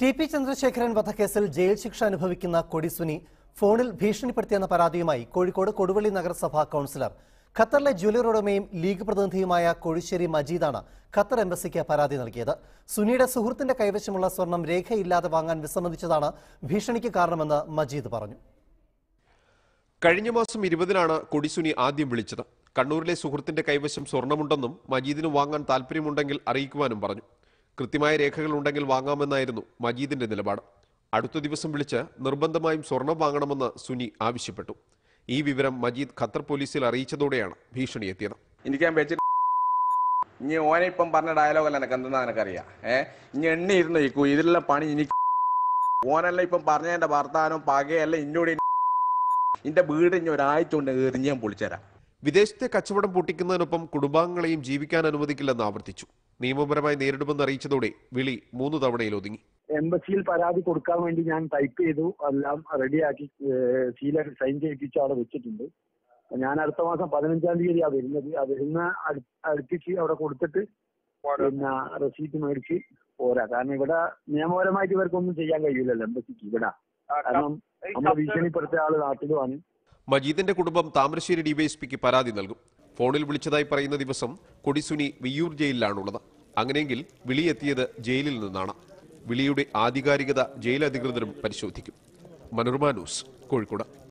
T P Chandrasekharan വധക്കേസിൽ jail ശിക്ഷ അനുഭവിക്കുന്ന കൊടിസുനി ഫോണിൽ ഭീഷണിപ്പെടുത്തിയെന്ന പരാതിയുമായി കോഴിക്കോട് കൊടുവള്ളി നഗരസഭാ കൌൺസിലർ. ഖത്തറിലെ ജ്വല്ലറി ഉടമയും ലീഗ് പ്രതിനിധിയുമായ കോഴിശ്ശേരി മജീദാണ് ഖത്തർ എംബസിക്ക് പരാതി നൽകിയത്. സുനിയുടെ സുഹൃത്തിന്റെ കൈവശമുള്ള സ്വർണം രേഖയില്ലാതെ വാങ്ങാൻ വിസമ്മതിച്ചതാണ് ഭീഷണിക്ക് കാരണമെന്ന് മജീദ് പറഞ്ഞു. കഴിഞ്ഞ മാസം ഇരുപതിനാണ് കൊടിസുനി ആദ്യം വിളിച്ചത്. കണ്ണൂരിലെ സുഹൃത്തിന്റെ കൈവശം സ്വർണമുണ്ടെന്നും മജീദിന് വാങ്ങാൻ താല്പര്യമുണ്ടെങ്കിൽ അറിയിക്കുവാനും പറഞ്ഞു. കൃത്യമായ രേഖകൾ ഉണ്ടെങ്കിൽ വാങ്ങാമെന്നായിരുന്നു മജീദിന്റെ നിലപാട്. അടുത്ത ദിവസം വിളിച്ച് നിർബന്ധമായും സ്വർണം വാങ്ങണമെന്ന് സുനി ആവശ്യപ്പെട്ടു. ഈ വിവരം മജീദ് ഖത്തർ പോലീസിൽ അറിയിച്ചതോടെയാണ് ഭീഷണി എത്തിയത് എനിക്ക് ഞാൻ ഇനി ഓനെ ഇപ്പം പറഞ്ഞ ഡയലോഗല്ല എനിക്ക് എന്തെന്നാ എനിക്കറിയാം ഏ? ഇനി എണ്ണി ഇരുന്ന് ഇരിക്കൂ. ഇതിലുള്ള പണി എനിക്ക് ഓനല്ല ഇപ്പം പറഞ്ഞ എന്റെ ഭർത്താനും പകയല്ല ഇന്നോട് എന്റെ വീട് ഇനി ഒരാഴ്ച കൊണ്ട് എറിഞ്ഞ് ഞാൻ പൊളിച്ചുതരാം. വിദേശത്തെ കച്ചവടം പൊട്ടിക്കുന്നതിനൊപ്പം കുടുംബാംഗങ്ങളെയും ജീവിക്കാൻ അനുവദിക്കില്ലെന്ന് ആവർത്തിച്ചു. നിയമപരമായി നേരിടുമെന്ന് അറിയിച്ചതോടെ വിളി മൂന്ന് തവണയിൽ ഒതുങ്ങി. എംബസിയിൽ പരാതി കൊടുക്കാൻ വേണ്ടി ഞാൻ ടൈപ്പ് ചെയ്തു. എല്ലാം റെഡിയാക്കി സീലർ സൈൻ ചെയ്യിപ്പിച്ച് അവിടെ വെച്ചിട്ടുണ്ട്. ഞാൻ അടുത്ത മാസം പതിനഞ്ചാം തീയതി ആ വരുന്നത് ആ വരുന്ന അടുപ്പിച്ച് അവിടെ കൊടുത്തിട്ട് പിന്നെ റെസീറ്റ് മേടിച്ച് പോരാ. കാരണം ഇവിടെ നിയമപരമായിട്ട് ഇവർക്കൊന്നും ചെയ്യാൻ കഴിയില്ലല്ലോ എംബസിക്ക് ഇവിടെ. കാരണം നമ്മൾ ഭീഷണിപ്പെടുത്തിയ ആൾ നാട്ടിലുമാണ്. മജീദിന്റെ കുടുംബം താമരശ്ശേരി ഡിവൈഎസ്പിക്ക് പരാതി നൽകും. ഫോണിൽ വിളിച്ചതായി പറയുന്ന ദിവസം കൊടിസുനി വിയ്യൂർ ജയിലിലാണുള്ളത്. അങ്ങനെയെങ്കിൽ വിളിയെത്തിയത് ജയിലിൽ നിന്നാണ്. വിളിയുടെ ആധികാരികത ജയിൽ അധികൃതരും പരിശോധിക്കും. മനോരമ ന്യൂസ് കോഴിക്കോട്.